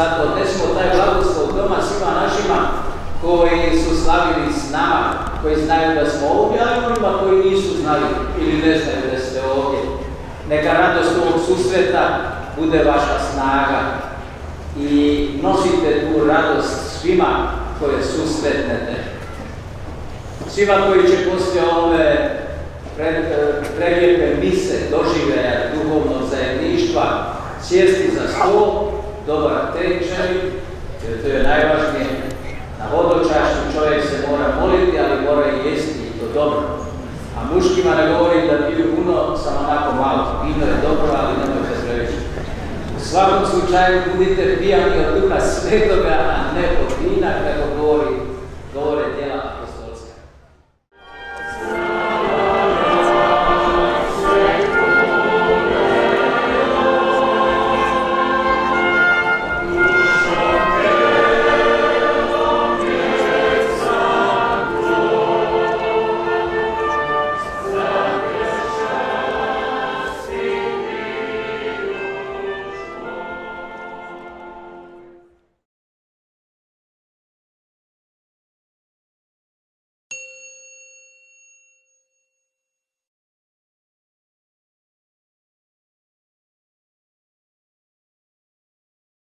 Zato odnesimo taj blagoslov doma svima našima koji su slavili s nama, koji znaju da smo ovdje, ali onima koji nisu znali ili ne znaju da ste ovdje. Neka radost ovog susreta bude vaša snaga i nosite tu radost svima koje susretnete. Svima koji će poslije ove prelijepe mise, dožive duhovnog zajedništva, sjesti za stol dobar tečaj, jer to je najvažnije. Na vodočašću čovjek se mora moliti, ali mora i jesti i to dobro. A muškima ne govori da piju puno, samo onako malo. Vino je dobro, ali nemojte previše. U svakom slučaju budite pijani od duha svetoga,